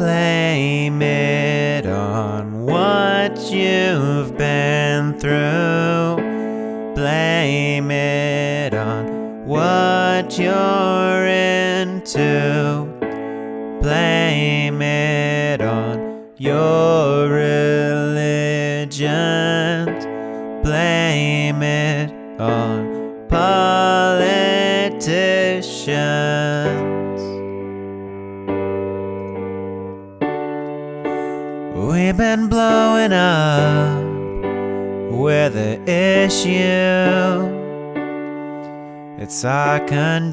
Blame it on what you've been through. Blame it on what you're into. Blame it on your religions. Blame it on We've been blowing up with the issue. It's our condition.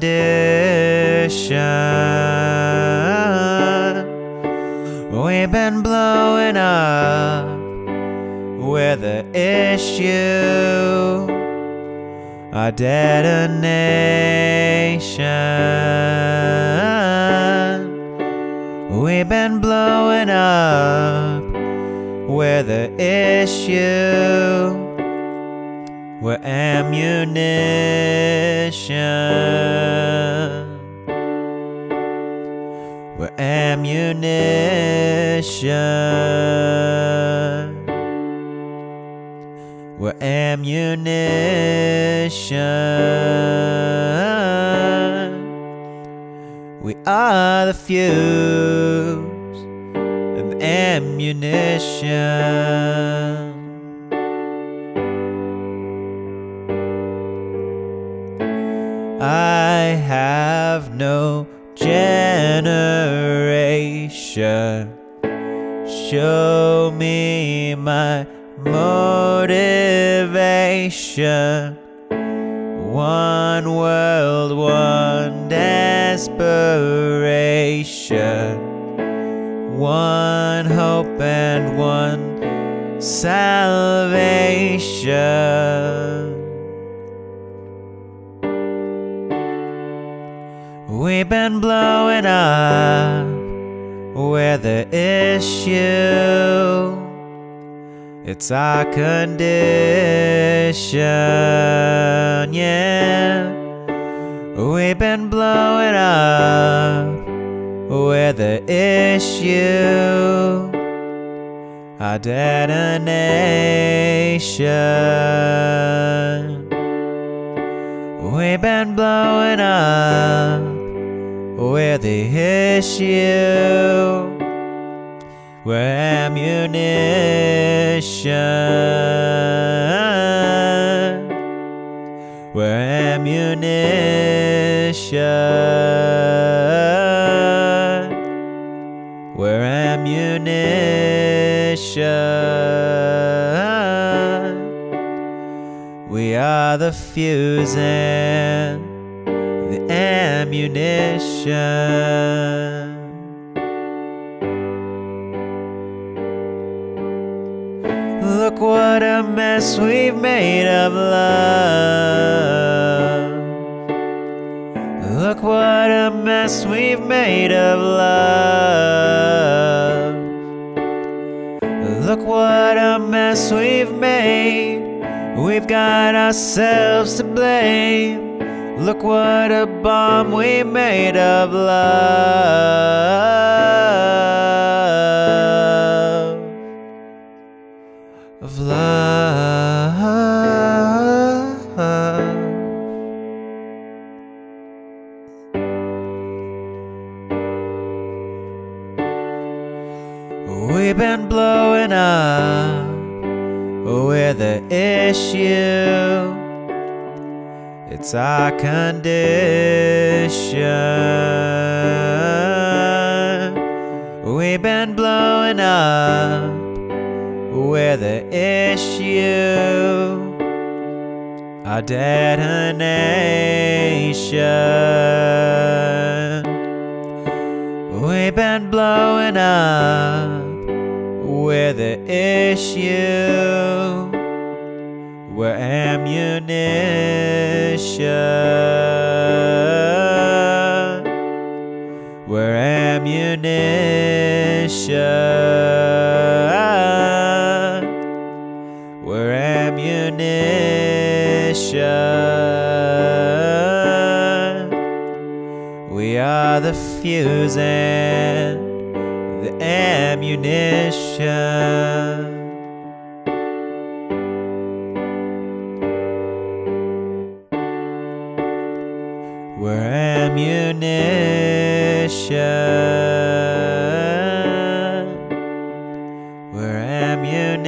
We've been blowing up with the issue. Our detonation. We've been blowing up with the issue. We're ammunition. We're ammunition. We're ammunition. We are the the ammunition. I have no generation. Show me my motivation. One world, one desperation. One salvation. We've been blowing up with the issue. It's our condition, yeah. We've been blowing up with the issue. Our detonation. We've been blowing up with the issue. We're ammunition. We're ammunition. We're ammunition. We are the fuse and the ammunition. Look what a mess we've made of love. Look what a mess we've made of love. We've got ourselves to blame. Look what a bomb we made of love. Of love. We've been blowing up with the issue. It's our condition. We've been blowing up with the issue. Our detonation. We've been blowing up with the issue. We're ammunition. We're ammunition. We're ammunition. We are the the ammunition. We're ammunition. We're ammunition.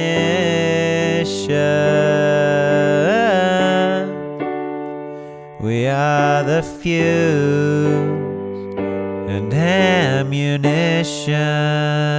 We are the fuse and ammunition.